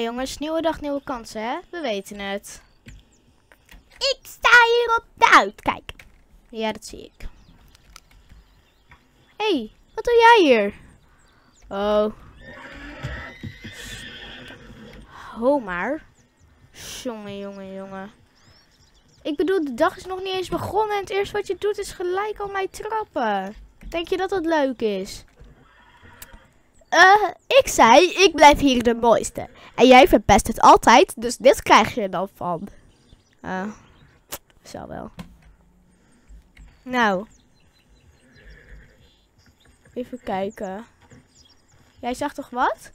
Jongens, nieuwe dag, nieuwe kansen hè. We weten het. Ik sta hier op de uitkijk. Ja, dat zie ik. Hé, hey, wat doe jij hier? Oh. Ho maar. Jongen, jongen, jongen. Ik bedoel, de dag is nog niet eens begonnen en het eerste wat je doet is gelijk al mij trappen. Denk je dat dat leuk is? Eh, ik zei, ik blijf hier de mooiste. En jij verpest het altijd, dus dit krijg je dan van. Uh, zal wel. Nou. Even kijken. Jij zag toch wat?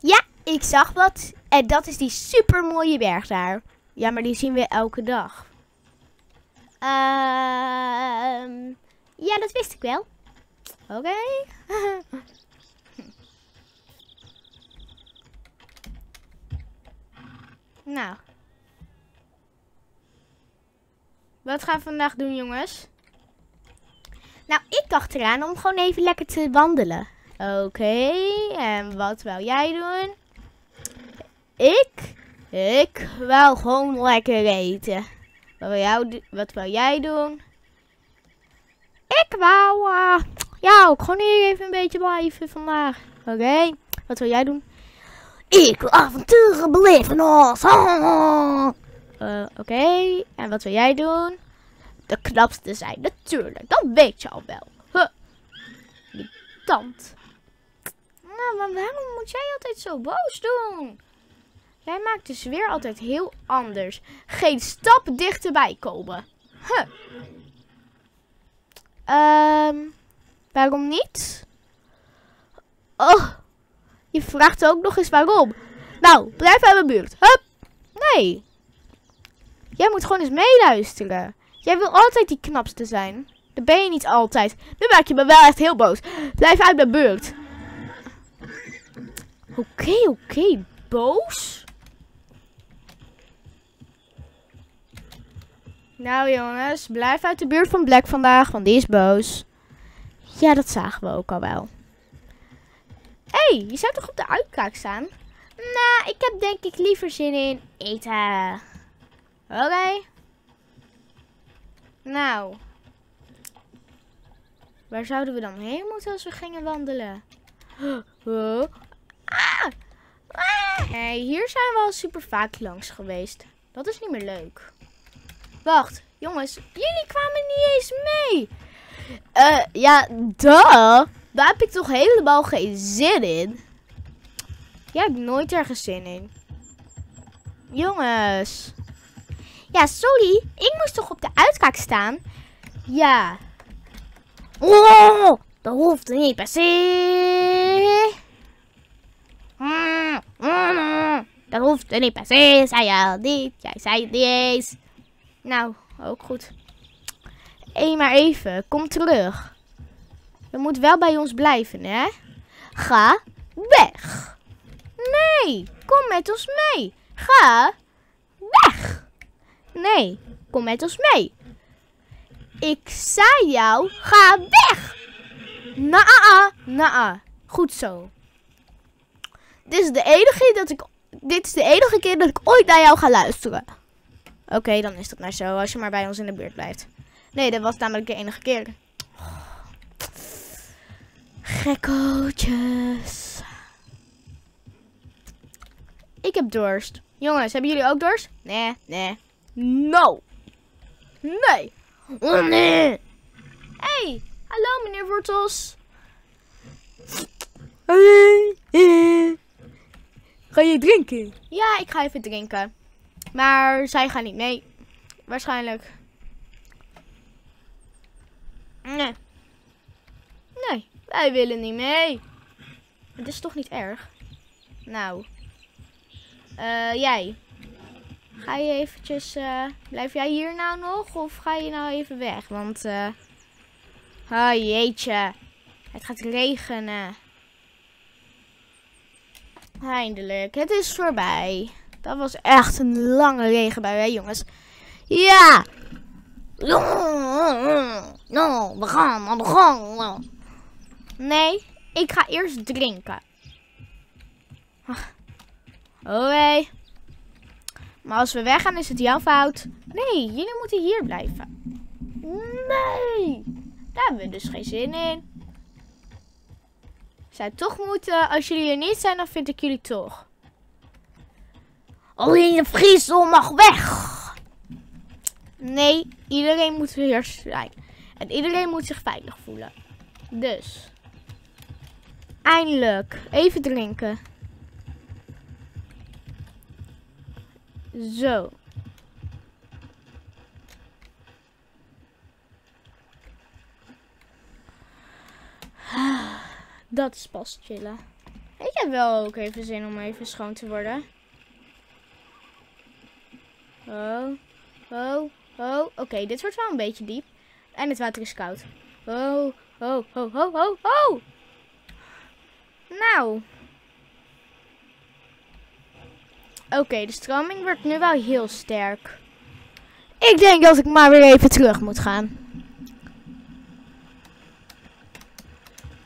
Ja, ik zag wat. En dat is die super mooie berg daar. Ja, maar die zien we elke dag. Ehm ja, dat wist ik wel. Oké. nou. Wat gaan we vandaag doen, jongens? Nou, ik dacht eraan om gewoon even lekker te wandelen. Oké, en wat wil jij doen? Ik? Ik wil gewoon lekker eten. Wat wil, jou, wat wil jij doen? Ik wou, uh, ja, ook gewoon hier even een beetje blijven vandaag. Oké, wat wil jij doen? Ik wil avonturen beleven. Uh, Oké, en wat wil jij doen? De knapste zijn, natuurlijk. Dat weet je al wel. Huh. Die tand. Nou, maar waarom moet jij altijd zo boos doen? Jij maakt de sfeer altijd heel anders. Geen stap dichterbij komen. Huh. Um, waarom niet? Oh, je vraagt ook nog eens waarom. Nou, blijf uit mijn buurt. Hup. Nee. Jij moet gewoon eens meeluisteren. Jij wil altijd die knapste zijn. Dat ben je niet altijd. Nu maak je me wel echt heel boos. Blijf uit mijn buurt. Oké, oké. Boos? Nou jongens, blijf uit de buurt van Black vandaag, want die is boos. Ja, dat zagen we ook al wel. Je zou toch op de uitkijk staan? Nou, ik heb denk ik liever zin in eten. Oké. Nou. Waar zouden we dan heen moeten als we gingen wandelen? Oh. Ah! Ah! Hier zijn we al super vaak langs geweest. Dat is niet meer leuk. Wacht, jongens. Jullie kwamen niet eens mee. Eh, ja, duh. Daar heb ik toch helemaal geen zin in. Jij hebt nooit ergens zin in. Jongens. Ja, sorry. Ik moest toch op de uitkijk staan? Ja. Oh, dat hoeft niet per se. Dat hoeft niet per se, zei je al niet. Jij zei het niet eens. Nou, ook goed. Hé, maar even. Kom terug. Je moet wel bij ons blijven, hè? Ga weg. Nee, kom met ons mee. Ga weg. Nee, kom met ons mee. Ik zei jou, ga weg. Naa, naa. Goed zo. Dit is de enige dat ik. Dit is de enige keer dat ik ooit naar jou ga luisteren. Oké, dan is dat maar zo. Als je maar bij ons in de buurt blijft. Nee, dat was namelijk de enige keer. Gekkootjes. Ik heb dorst. Jongens, hebben jullie ook dorst? Nee, nee. No. Nee. Oh, nee. Hey, hallo meneer Wortels. Ga je drinken? Ja, ik ga even drinken. Maar zij gaan niet mee. Waarschijnlijk. Nee. Nee, wij willen niet mee. Het is toch niet erg? Nou. Uh, jij. Ga je eventjes... Uh, blijf jij hier nou nog? Of ga je nou even weg? Want... Uh, oh jeetje. Het gaat regenen. Eindelijk. Het is voorbij. Dat was echt een lange regenbui, hè jongens. Ja! Nou, we gaan aan de gang. Nee, ik ga eerst drinken. Oké. Maar als we weggaan is het jouw fout. Nee, jullie moeten hier blijven. Nee. Daar hebben we dus geen zin in. Zou toch moeten. Als jullie er niet zijn, dan vind ik jullie toch. Alleen de Friesel mag weg. Nee, iedereen moet hier zijn. En iedereen moet zich veilig voelen. Dus. Eindelijk. Even drinken. Zo. Dat is pas chillen. Ik heb wel ook even zin om even schoon te worden. Oh, oh, oh. Oké, dit wordt wel een beetje diep. En het water is koud. Oh, oh, oh, oh, oh, oh. Nou. Oké, de stroming wordt nu wel heel sterk. Ik denk dat ik maar weer even terug moet gaan.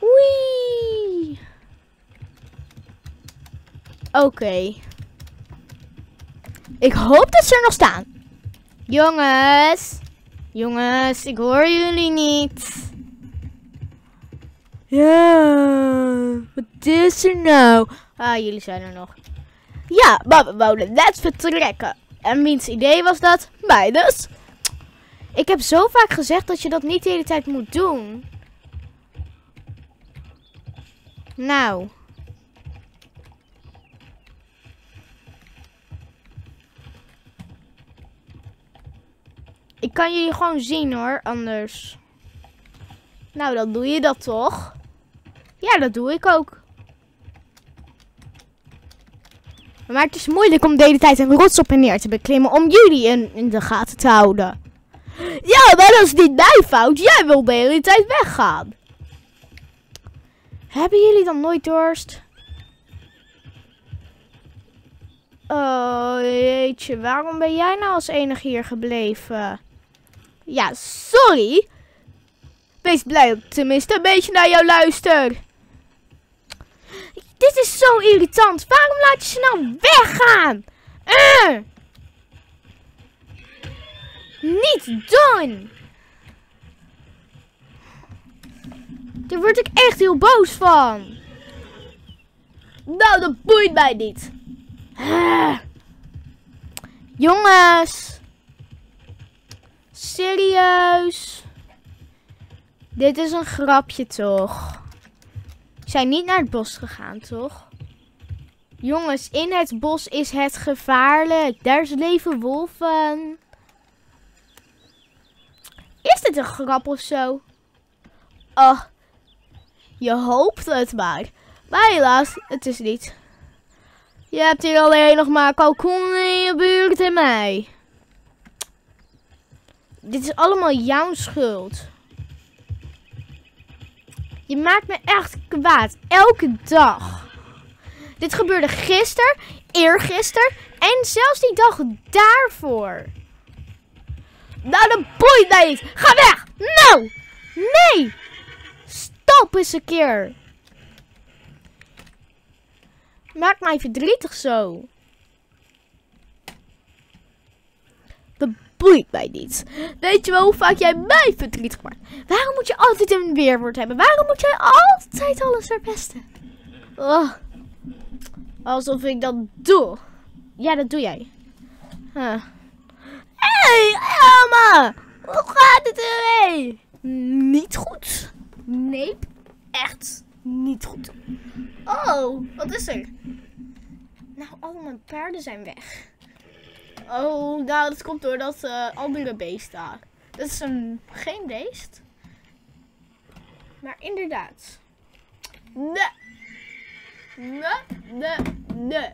Oei. Oké. Ik hoop dat ze er nog staan. Jongens. Jongens, ik hoor jullie niet. Ja, wat is er nou? Ah, jullie zijn er nog. Ja, wouden net vertrekken. En wiens idee was dat? Mij dus. Ik heb zo vaak gezegd dat je dat niet de hele tijd moet doen. Nou. Ik kan jullie gewoon zien hoor, anders. Nou, dan doe je dat toch? Ja, dat doe ik ook. Maar het is moeilijk om de hele tijd een rots op en neer te beklimmen om jullie in, in de gaten te houden. Ja, maar dat is niet mijn fout. Jij wil de hele tijd weggaan. Hebben jullie dan nooit dorst? Oh, jeetje. Waarom ben jij nou als enige hier gebleven? Ja, sorry. Wees blij tenminste een beetje naar jou luister. Dit is zo irritant. Waarom laat je ze nou weggaan? Uh. Niet doen. Daar word ik echt heel boos van. Nou, dat boeit mij niet. Uh. Jongens. Serieus. Dit is een grapje toch? Zijn niet naar het bos gegaan, toch? Jongens, in het bos is het gevaarlijk. Daar leven wolven. Is dit een grap of zo? Oh, je hoopt het maar. Maar helaas, het is niet. Je hebt hier alleen nog maar kalkoenen in je buurt en mij. Dit is allemaal jouw schuld. Je maakt me echt kwaad. Elke dag. Dit gebeurde gisteren, eergisteren en zelfs die dag daarvoor. Nou, dat boeit mij niet. Ga weg. Nou. Nee. Stop eens een keer. Maak mij verdrietig zo. Boeit mij niet. Weet je wel hoe vaak jij mij verdrietig maakt? Waarom moet je altijd een weerwoord hebben? Waarom moet jij altijd alles verpesten? Oh. Alsof ik dat doe. Ja, dat doe jij. Hé, hey, Elma! Hoe gaat het ermee? Niet goed. Nee, echt niet goed. Oh, wat is er? Nou, al mijn paarden zijn weg. Oh, nou, dat komt door dat uh, andere beest daar. Dat is een, geen beest. Maar inderdaad. Nee. Nee, nee, nee.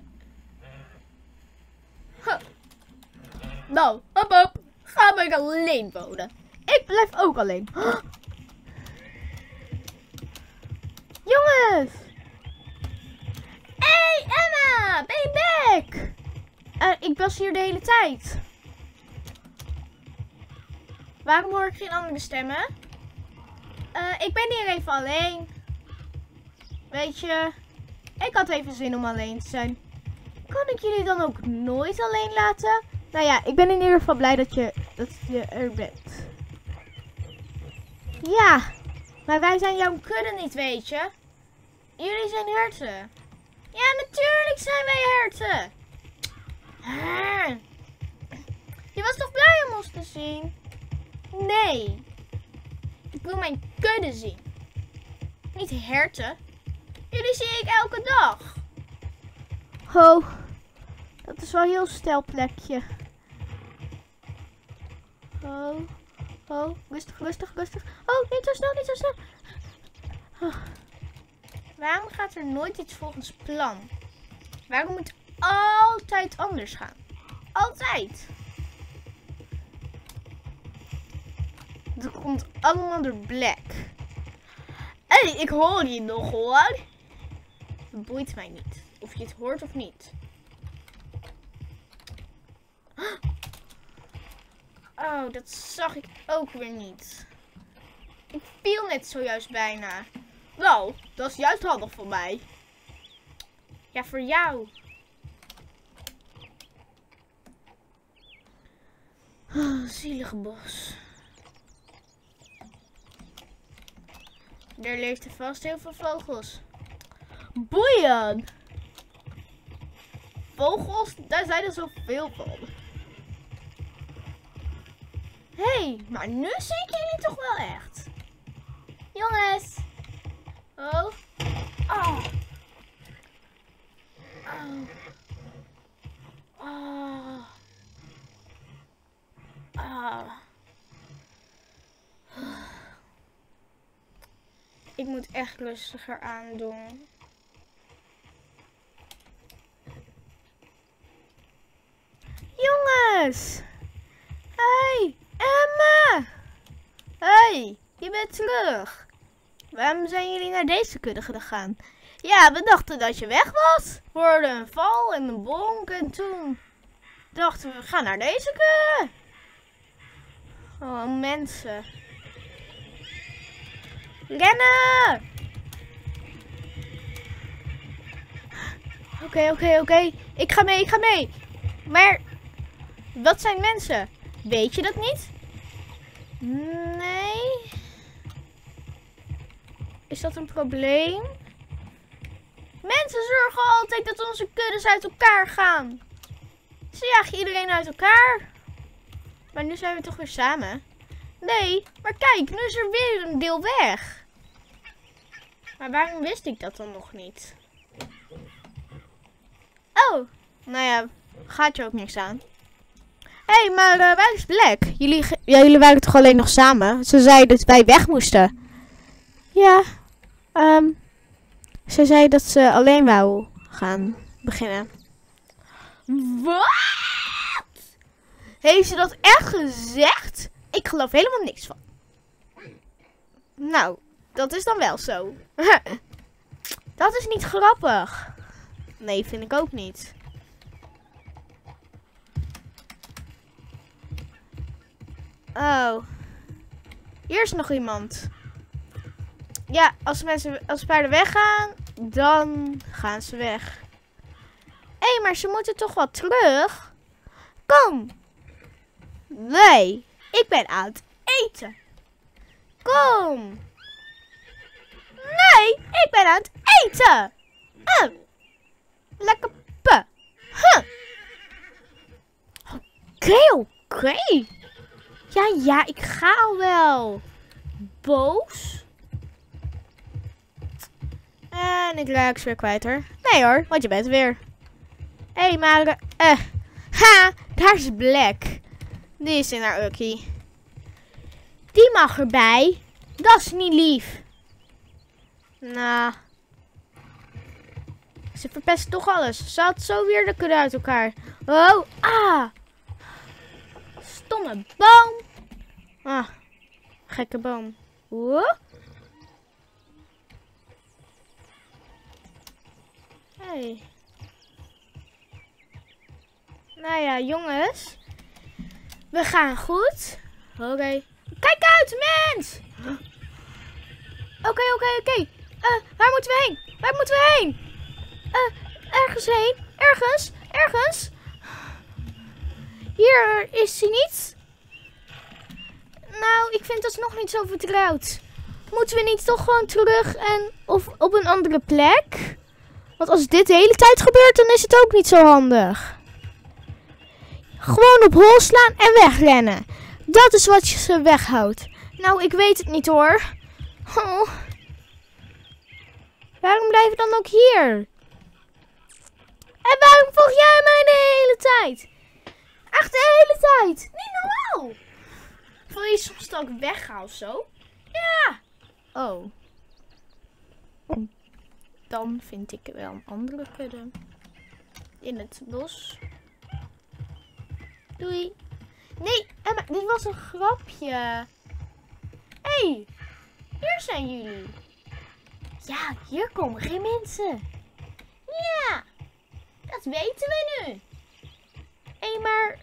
Nou, hop hop. Ga maar alleen wonen. Ik blijf ook alleen. Jongens. Hey Emma, ben je back? Uh, ik was hier de hele tijd. Waarom hoor ik geen andere stemmen? Uh, ik ben hier even alleen. Weet je, ik had even zin om alleen te zijn. Kan ik jullie dan ook nooit alleen laten? Nou ja, ik ben in ieder geval blij dat je, dat je er bent. Ja, maar wij zijn jouw kudde niet, weet je. Jullie zijn herten. Ja, natuurlijk zijn wij herten. Ah. Je was toch blij om ons te zien? Nee. Ik wil mijn kudde zien. Niet herten. Jullie zie ik elke dag. Oh, dat is wel een heel stel plekje. Oh, oh, rustig, rustig, rustig. Oh, niet zo snel, niet zo snel. Oh. Waarom gaat er nooit iets volgens plan? Waarom moet altijd anders gaan? Altijd. Dat komt allemaal door Black. Hé, hey, ik hoor je nog hoor. Het boeit mij niet. Of je het hoort of niet. Oh, dat zag ik ook weer niet. Ik viel net zojuist bijna. Nou, dat is juist handig voor mij. Ja, voor jou. Oh, zielige bos. Er leefden vast heel veel vogels. Boeien! Vogels, daar zijn er zoveel van. Hé, hey, maar nu zie ik jullie toch wel echt. Jongens. Oh. Oh. Oh. Oh. Ik moet echt rustiger aandoen. Jongens! Hey, Emma! Hey, je bent terug. Waarom zijn jullie naar deze kudde gegaan? Ja, we dachten dat je weg was. We hoorden een val en een bonk en toen dachten we, we gaan naar deze kudde. Oh, mensen. Rennen! Oké, oké, oké. Ik ga mee, ik ga mee. Maar, wat zijn mensen? Weet je dat niet? Nee. Is dat een probleem? Mensen zorgen altijd dat onze kuddes uit elkaar gaan. Ze jagen iedereen uit elkaar. Maar nu zijn we toch weer samen? Nee, maar kijk, nu is er weer een deel weg. Maar waarom wist ik dat dan nog niet? Oh, nou ja, gaat je ook niks aan. Hé, hey, maar uh, waar is Black? Jullie, ja, jullie waren toch alleen nog samen? Ze zei dat wij weg moesten. Ja, um, ze zei dat ze alleen wou gaan beginnen. Wat? Heeft ze dat echt gezegd? Ik geloof helemaal niks van. Nou, dat is dan wel zo. dat is niet grappig. Nee, vind ik ook niet. Oh. Hier is nog iemand. Ja, als mensen als paarden weggaan, dan gaan ze weg. Hé, maar ze moeten toch wel terug? Kom. Nee, ik ben aan het eten. Kom. Nee, ik ben aan het eten. Uh. Lekker pe. Huh. Oké, oké. Ja, ja, ik ga al wel. Boos? En ik raak ze weer kwijt hoor. Nee hoor, want je bent weer. Hé, hey, maar... Eh, ha, daar is Black. Die is in haar ukkie. Die mag erbij. Dat is niet lief. Nou. Ze verpest toch alles. Ze had zo weer de kudde uit elkaar. Oh, ah. Stomme boom. Ah, gekke boom. Woe. Hey. Nou ja, jongens. We gaan goed. Oké. Kijk uit, mens! Oké, oké, oké. Uh, waar moeten we heen? Waar moeten we heen? Uh, ergens heen. Ergens, ergens. Hier is hij niet. Nou, ik vind dat nog niet zo vertrouwd. Moeten we niet toch gewoon terug en of op een andere plek? Want als dit de hele tijd gebeurt, dan is het ook niet zo handig. Gewoon op hol slaan en wegrennen. Dat is wat je ze weghoudt. Nou, ik weet het niet hoor. Oh. Waarom blijf je dan ook hier? En waarom volg jij mij de hele tijd? Echt de hele tijd. Niet normaal. Wil je soms dat ik wegga of zo? Ja. Oh. Dan vind ik wel een andere kudde. In het bos. Doei. Nee, dit was een grapje. Hé, hey, hier zijn jullie. Ja, hier komen geen mensen. Ja, dat weten we nu. Hé, maar...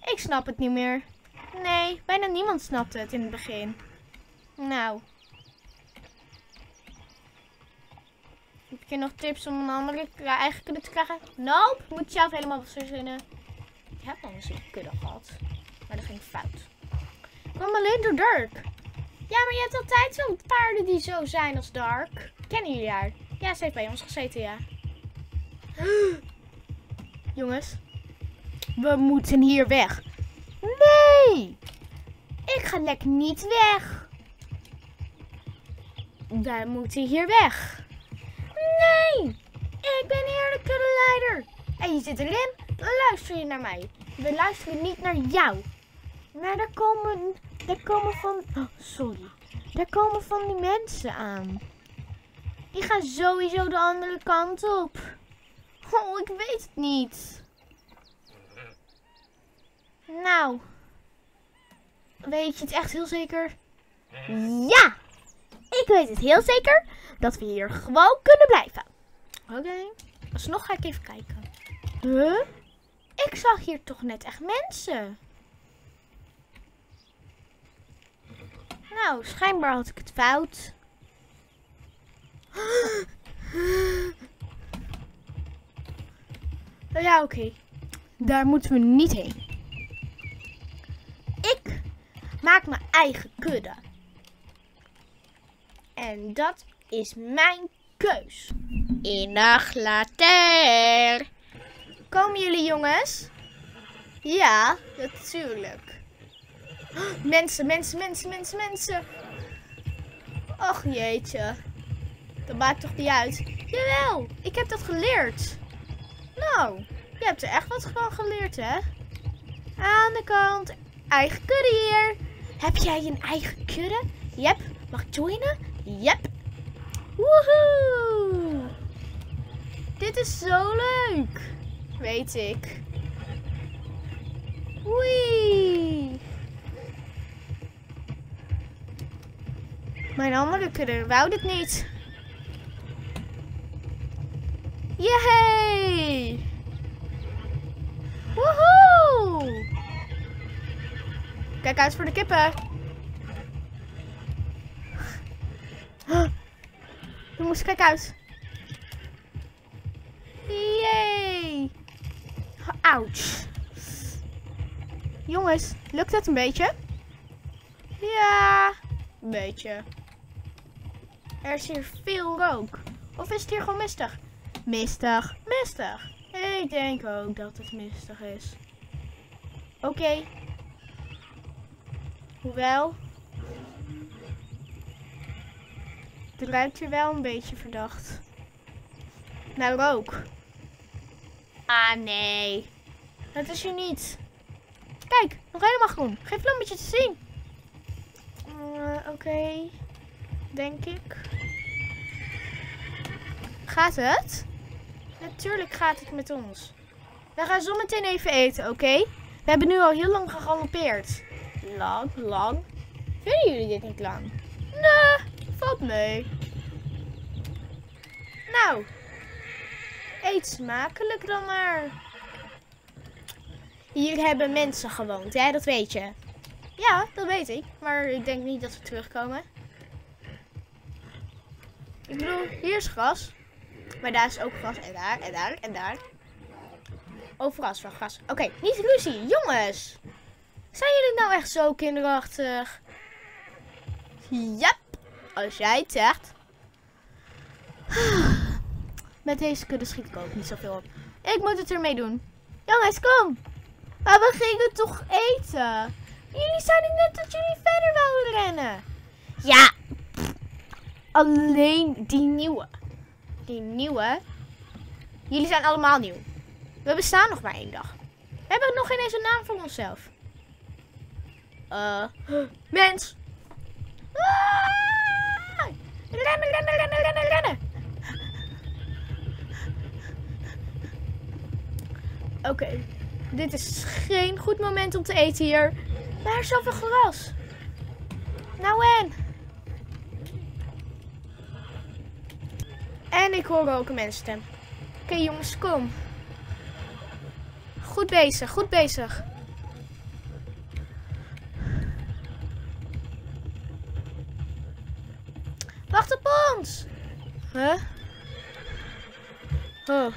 Ik snap het niet meer. Nee, bijna niemand snapte het in het begin. Nou. Heb je nog tips om een andere eigen kudde te krijgen? Nope, moet zelf helemaal verzinnen. Ik heb al eens een kudde gehad. Maar dat ging fout. Kwam alleen door Dark. Ja, maar je hebt altijd zo'n paarden die zo zijn als Dark. Kennen jullie haar? Ja, ze heeft bij ons gezeten, ja. Jongens, we moeten hier weg. Nee! Ik ga lekker niet weg. Wij moeten hier weg. Nee! Ik ben hier de kuddeleider. En je zit erin, luister je naar mij. We luisteren niet naar jou. Maar daar komen, daar komen van... Oh, sorry. Daar komen van die mensen aan. Die gaan sowieso de andere kant op. Oh, ik weet het niet. Nou. Weet je het echt heel zeker? Ja! Weet het heel zeker dat we hier gewoon kunnen blijven. Oké. Alsnog ga ik even kijken. Huh? Ik zag hier toch net echt mensen. Nou, schijnbaar had ik het fout. Ja, oké. Daar moeten we niet heen. Ik maak mijn eigen kudde. En dat is mijn keus. Inaglater. Komen jullie jongens? Ja, natuurlijk. Mensen, mensen, mensen, mensen, mensen. Och jeetje. Dat maakt toch niet uit? Jawel, ik heb dat geleerd. Nou, je hebt er echt wat van geleerd, hè? Aan de kant. Eigen kudde hier. Heb jij een eigen kudde? Yep. Mag ik joinen? Yep. Woehoe. Dit is zo leuk. Weet ik. Wee. Mijn andere kudde wou dit niet. Yay! Woehoe! Kijk uit voor de kippen. Jongens, kijk uit. Yay! Ouch. Jongens, lukt het een beetje? Ja, een beetje. Er is hier veel rook. Of is het hier gewoon mistig? Mistig, mistig. Ik denk ook dat het mistig is. Oké. Hoewel. Het ruikt hier wel een beetje verdacht. Nou, rook. Ah, nee. Dat is hier niet. Kijk, nog helemaal groen. Geen vlammetje te zien. Uh, Oké. Denk ik. Gaat het? Natuurlijk gaat het met ons. We gaan zo meteen even eten, oké? We hebben nu al heel lang gegalopeerd. Lang, lang. Vinden jullie dit niet lang? Nee, valt mee. Nou, eet smakelijk dan maar. Hier hebben mensen gewoond, hè? Dat weet je. Ja, dat weet ik. Maar ik denk niet dat ze terugkomen. Ik bedoel, hier is gras. Maar daar is ook gras. En daar, en daar, en daar. Overal is wel gras. Oké, niet ruzie. Jongens. Zijn jullie nou echt zo kinderachtig? Yep. Als jij het zegt. Met deze kudde schiet ik ook niet zoveel op. Ik moet het ermee doen. Jongens, kom. Maar we gingen toch eten? Jullie zeiden net dat jullie verder wouden rennen. Ja. Alleen die nieuwe. Die nieuwe. Jullie zijn allemaal nieuw. We bestaan nog maar één dag. We hebben nog geen eens een naam voor onszelf. Eh, mens. Ah! Rennen, rennen, rennen, rennen, rennen. Oké, dit is geen goed moment om te eten hier. Daar is zoveel gras. Nou en? En ik hoor ook een mensenstem. Oké jongens, kom. Goed bezig, goed bezig. Wacht op ons! Huh? Oh.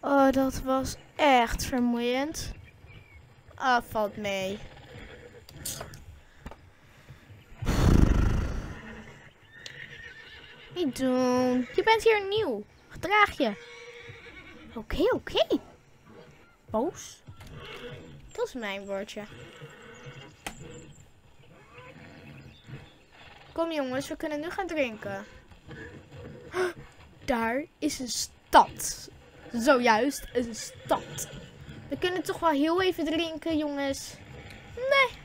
Oh, dat was echt vermoeiend. Ah, valt mee. Niet doen. Je bent hier nieuw. Gedraag je. Oké, oké. Boos? Dat is mijn woordje. Kom jongens, we kunnen nu gaan drinken. Daar is een stad. Zojuist, een stad. We kunnen toch wel heel even drinken, jongens. Nee.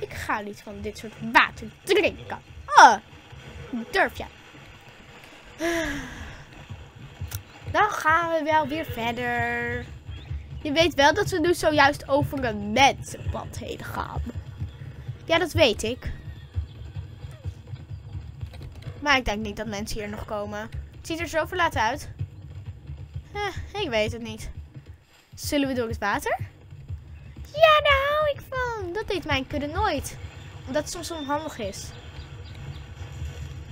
Ik ga niet van dit soort water drinken. Ah, durf je? Dan gaan we wel weer verder. Je weet wel dat we nu zojuist over een mensenpad heen gaan. Ja, dat weet ik. Maar ik denk niet dat mensen hier nog komen. Het ziet er zo verlaten uit. Eh, ik weet het niet. Zullen we door het water? Ja, daar hou ik van. Dat deed mijn kudde nooit. Omdat het soms onhandig is.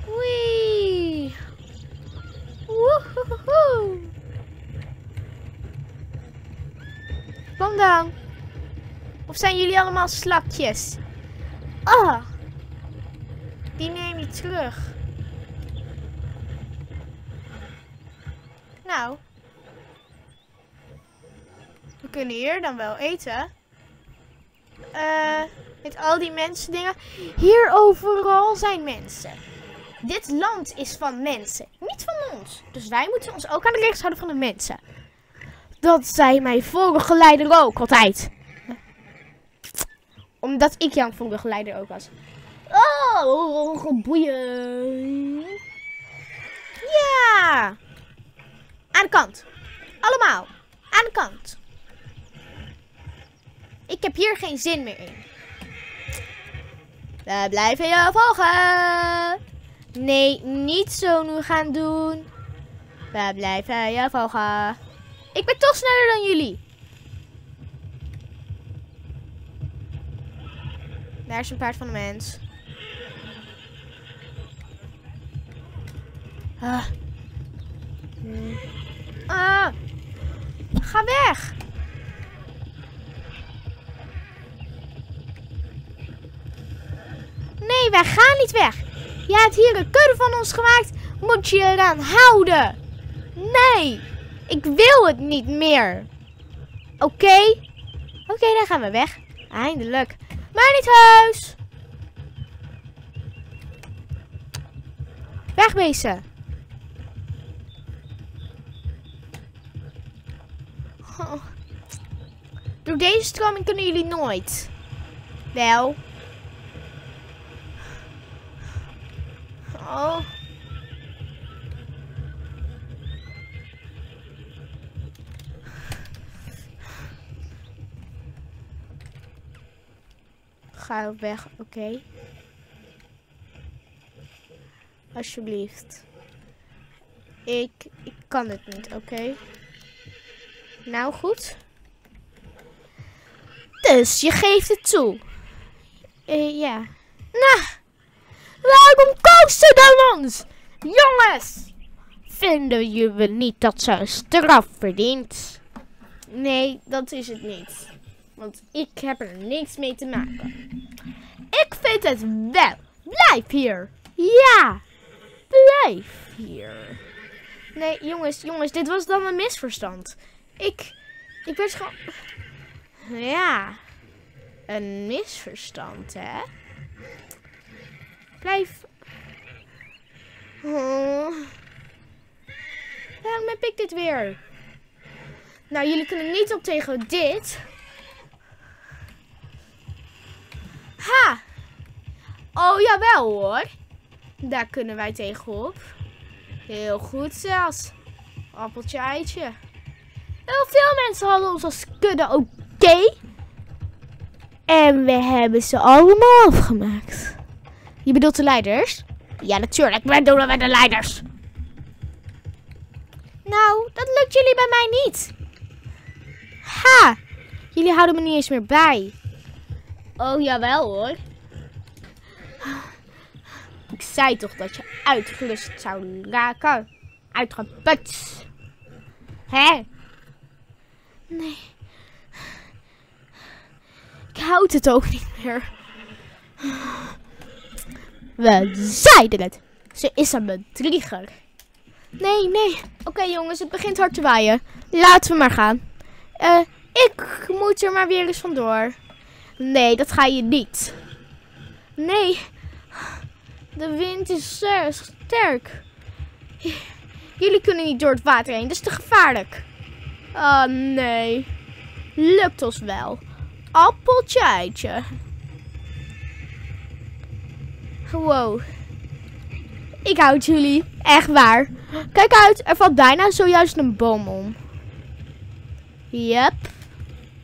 Wee. Kom dan. Of zijn jullie allemaal slakjes? Ah. Die neem je terug. Nou. We kunnen hier dan wel eten. Eh, met al die mensen dingen. Hier overal zijn mensen. Dit land is van mensen, niet van ons. Dus wij moeten ons ook aan de regels houden van de mensen. Dat zei mijn vorige leider ook altijd. Omdat ik jouw vorige leider ook was. Oh, boeien. Ja. Aan de kant. Allemaal. Aan de kant. Ik heb hier geen zin meer in. We blijven je volgen. Nee, niet zo nu gaan doen. We blijven je volgen. Ik ben toch sneller dan jullie. Daar is een paard van de mens. Ah. Ah. Ga weg. Nee, wij gaan niet weg. Je hebt hier een kudde van ons gemaakt. Moet je eraan houden. Nee, ik wil het niet meer. Oké? Oké, dan gaan we weg. Eindelijk. Maar niet huis. Wegwezen. Oh. Door deze stroming kunnen jullie nooit. Wel. Oh. Ga weg, oké. Alsjeblieft. Ik, ik kan het niet, oké? Nou goed. Dus, je geeft het toe. Eh, ja. Nou, Jongens, vinden jullie niet dat ze een straf verdient? Nee, dat is het niet. Want ik heb er niks mee te maken. Ik vind het wel. Blijf hier. Ja, blijf hier. Nee, jongens, jongens, dit was dan een misverstand. Ik, ik werd gewoon... Ja, een misverstand, hè? Blijf... Oh. Waarom heb ik dit weer? Nou, jullie kunnen niet op tegen dit. Ha! Oh, jawel hoor. Daar kunnen wij tegenop. Heel goed zelfs. Appeltje, eitje. Heel veel mensen hadden ons als kudde oké. En we hebben ze allemaal afgemaakt. Je bedoelt de leiders? Ja, natuurlijk. We doen we de leiders. Nou, dat lukt jullie bij mij niet. Ha! Jullie houden me niet eens meer bij. Oh, jawel hoor. Ik zei toch dat je uitgelust zou raken. Uitgeput. Hè? Nee. Ik houd het ook niet meer. We zeiden het. Ze is een bedrieger. Nee, nee. Oké jongens, het begint hard te waaien. Laten we maar gaan. Eh, ik moet er maar weer eens vandoor. Nee, dat ga je niet. Nee. De wind is zeer sterk. Jullie kunnen niet door het water heen. Dat is te gevaarlijk. Oh nee. Lukt ons wel. Appeltje eitje. Wow. Ik houd jullie. Echt waar. Kijk uit, er valt bijna zojuist een boom om. Yep.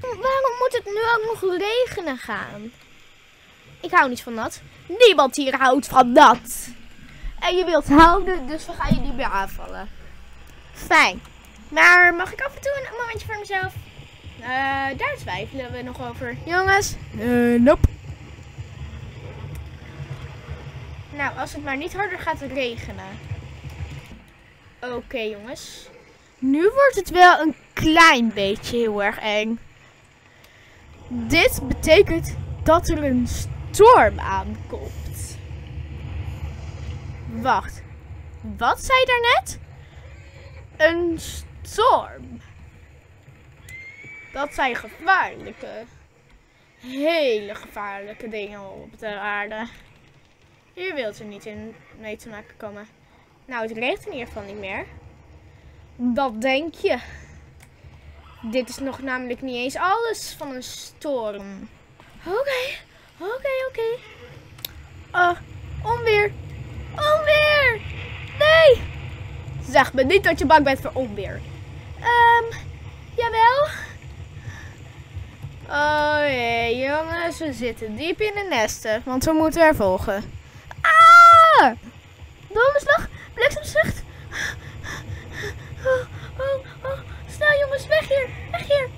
Waarom moet het nu ook nog regenen gaan? Ik hou niet van dat. Niemand hier houdt van dat. En je wilt houden, dus we gaan je niet meer aanvallen. Fijn. Maar mag ik af en toe een momentje voor mezelf? Uh, daar twijfelen we nog over. Jongens? Eh, nope. Nou, als het maar niet harder gaat regenen. Oké, jongens. Nu wordt het wel een klein beetje heel erg eng. Dit betekent dat er een storm aankomt. Wacht. Wat zei daarnet? Een storm. Dat zijn gevaarlijke, hele gevaarlijke dingen op de aarde. Je wilt er niet in mee te maken komen. Nou, het regent in ieder geval niet meer. Dat denk je. Dit is nog namelijk niet eens alles van een storm. Oké, oké, oké. Ah, onweer. Onweer! Nee! Zeg me niet dat je bang bent voor onweer. Ehm, jawel. Oh jee, jongens, we zitten diep in de nesten, want we moeten er volgen. Ah! Donderslag, bliksemschicht. Oh, oh, oh. Snel jongens, weg hier, weg hier.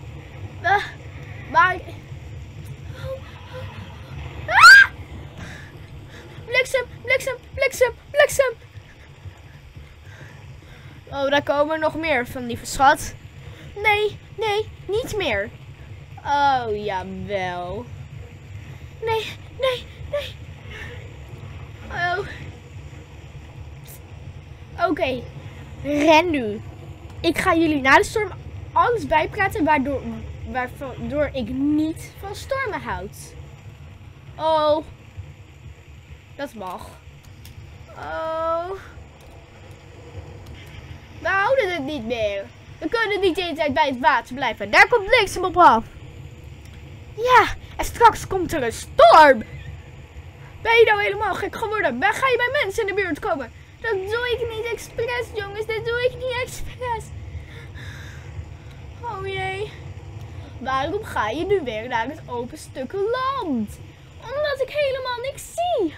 Uh, maar... Ah! Bliksem, bliksem, bliksem, bliksem. Oh, daar komen er nog meer van, lieve schat. Nee, nee, niet meer. Oh, jawel. Nee, nee, nee. Oh. Oké, okay. ren nu. Ik ga jullie na de storm alles bijpraten waardoor, waardoor ik niet van stormen houd. Oh. Dat mag. Oh. We houden het niet meer. We kunnen niet de hele tijd bij het water blijven. Daar komt bliksem op af. Ja, en straks komt er een storm. Ben je nou helemaal gek geworden? Waar ga je bij mensen in de buurt komen? Dat doe ik niet expres, jongens. Dat doe ik niet expres. Oh jee. Waarom ga je nu weer naar het open stukken land? Omdat ik helemaal niks zie.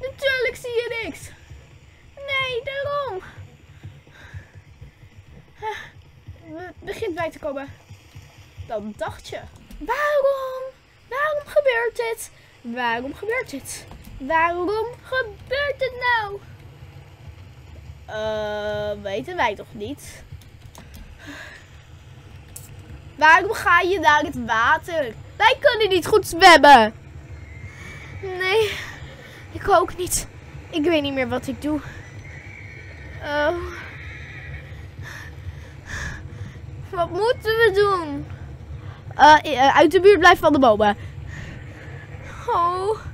Natuurlijk zie je niks. Nee, daarom. Het begint bij te komen. Dat dacht je. Waarom? Waarom gebeurt dit? Waarom gebeurt dit? Waarom gebeurt dit nou? Eh, weten wij toch niet? Waarom ga je naar het water? Wij kunnen niet goed zwemmen. Nee, ik ook niet. Ik weet niet meer wat ik doe. Oh. Wat moeten we doen? Eh, eh, uit de buurt blijven van de bomen. Oh.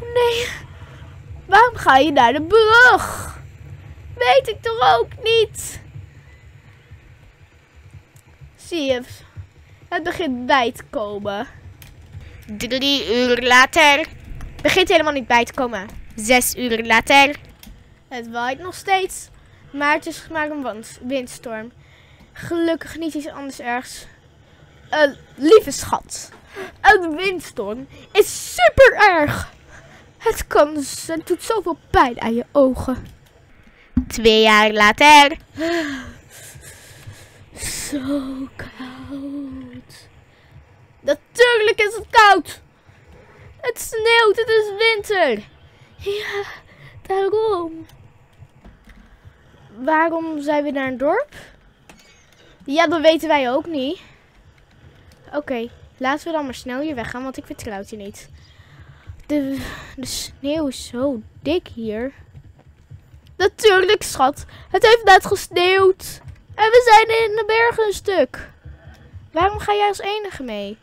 Nee. Waarom ga je naar de brug? Weet ik toch ook niet. Zie je, het begint bij te komen. Drie uur later. Het begint helemaal niet bij te komen. Zes uur later. Het waait nog steeds. Maar het is maar een windstorm. Gelukkig niet iets anders ergs. Een lieve schat. Een windstorm is super erg. Het kan, het doet zoveel pijn aan je ogen. Twee jaar later. Zo koud. Natuurlijk is het koud. Het sneeuwt, het is winter. Ja, daarom. Waarom zijn we naar een dorp? Ja, dat weten wij ook niet. Oké, laten we dan maar snel hier weggaan, want ik vertrouw je niet. De, de sneeuw is zo dik hier. Natuurlijk, schat. Het heeft net gesneeuwd. En we zijn in de bergen een stuk. Waarom ga jij als enige mee?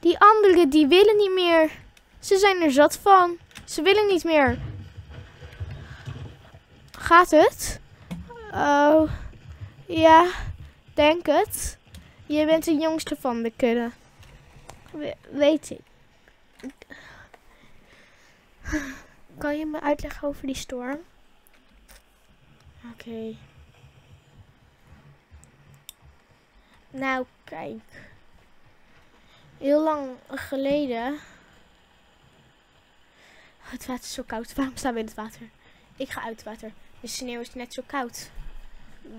Die anderen, die willen niet meer. Ze zijn er zat van. Ze willen niet meer. Gaat het? Oh, ja, denk het. Je bent de jongste van de kudde. We- weet ik. Kan je me uitleggen over die storm? Oké. Nou, kijk. Heel lang geleden. Het water is zo koud. Waarom staan we in het water? Ik ga uit het water. De sneeuw is net zo koud.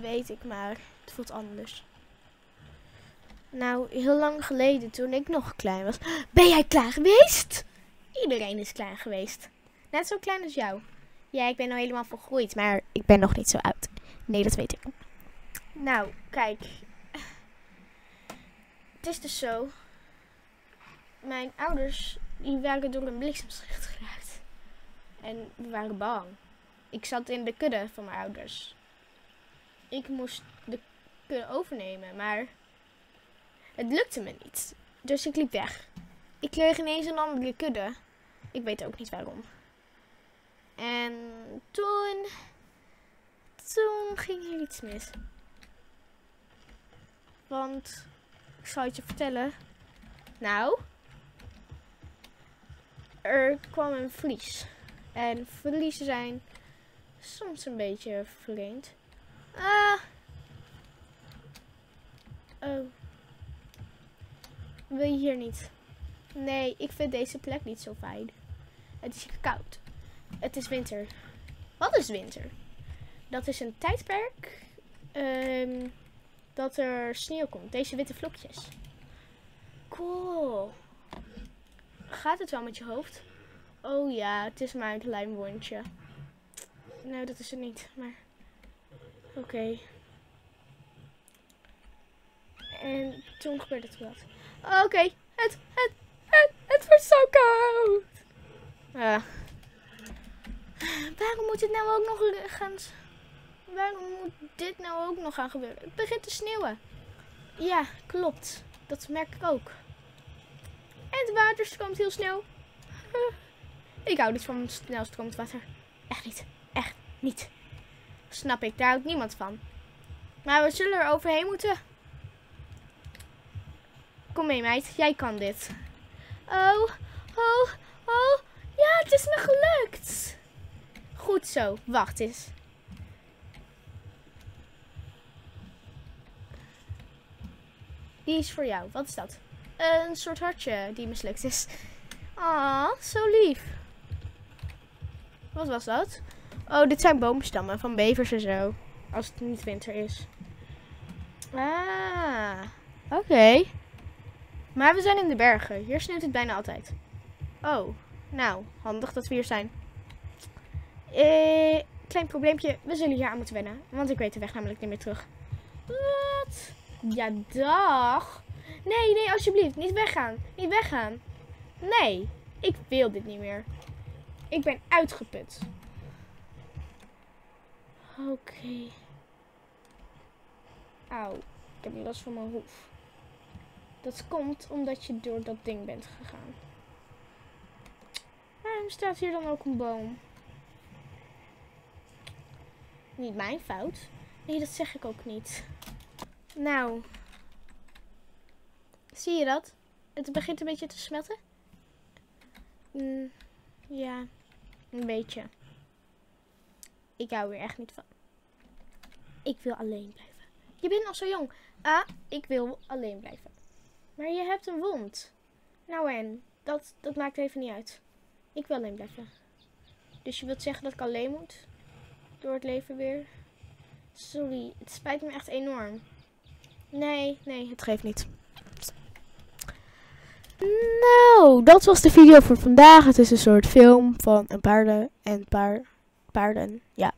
Weet ik maar. Het voelt anders. Nou, heel lang geleden, toen ik nog klein was. Ben jij klein geweest? Iedereen is klein geweest. Net zo klein als jou. Ja, ik ben nou helemaal volgroeid, maar ik ben nog niet zo oud. Nee, dat weet ik. Nou, kijk. Het is dus zo. Mijn ouders, die waren door een bliksemschicht geraakt. En we waren bang. Ik zat in de kudde van mijn ouders. Ik moest de kudde overnemen, maar het lukte me niet. Dus ik liep weg. Ik kreeg ineens een andere kudde. Ik weet ook niet waarom. En toen. Toen ging er iets mis. Want. Ik zal het je vertellen. Nou. Er kwam een vlies. En vliezen zijn soms een beetje vreemd. Ah. Oh. Wil je hier niet? Nee, ik vind deze plek niet zo fijn. Het is koud. Het is winter. Wat is winter? Dat is een tijdperk ehm, dat er sneeuw komt. Deze witte vlokjes. Cool. Gaat het wel met je hoofd? Oh ja, het is maar een klein wondje. Nou, dat is het niet, maar... Oké. En toen gebeurde het wat. Oké, het, het, het wordt zo koud. Ja. Waarom moet dit nou ook nog gaan... Waarom moet dit nou ook nog gaan gebeuren? Het begint te sneeuwen. Ja, klopt. Dat merk ik ook. En het water stroomt heel snel. Ik hou niet van snel stromend water. Echt niet. Echt niet. Snap ik, daar houdt niemand van. Maar we zullen er overheen moeten. Kom mee, meid. Jij kan dit. Oh, oh, oh. Ja, het is me gelukt. Goed zo. Wacht eens. Die is voor jou. Wat is dat? Een soort hartje die mislukt is. Ah, zo lief. Wat was dat? Oh, dit zijn boomstammen van bevers en zo. Als het niet winter is. Ah, oké. Maar we zijn in de bergen. Hier sneeuwt het bijna altijd. Oh, nou, handig dat we hier zijn. Eh, klein probleempje. We zullen hier aan moeten wennen. Want ik weet de weg namelijk niet meer terug. Wat? Ja, dag. Nee, nee, alsjeblieft. Niet weggaan. Niet weggaan. Nee, ik wil dit niet meer. Ik ben uitgeput. Oké. Auw, ik heb last van mijn hoef. Dat komt omdat je door dat ding bent gegaan. Waarom staat hier dan ook een boom? Niet mijn fout. Nee, dat zeg ik ook niet. Nou. Zie je dat? Het begint een beetje te smelten. Mm, ja, een beetje. Ik hou er echt niet van. Ik wil alleen blijven. Je bent nog zo jong. Ah, ik wil alleen blijven. Maar je hebt een wond. Nou en, dat, dat maakt even niet uit. Ik wil alleen blijven. Dus je wilt zeggen dat ik alleen moet? Door het leven weer? Sorry, het spijt me echt enorm. Nee, nee, het geeft niet. Nou, dat was de video voor vandaag. Het is een soort film van een paarden en paar paarden. Ja.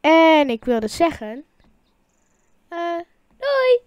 En ik wilde zeggen. eh doei!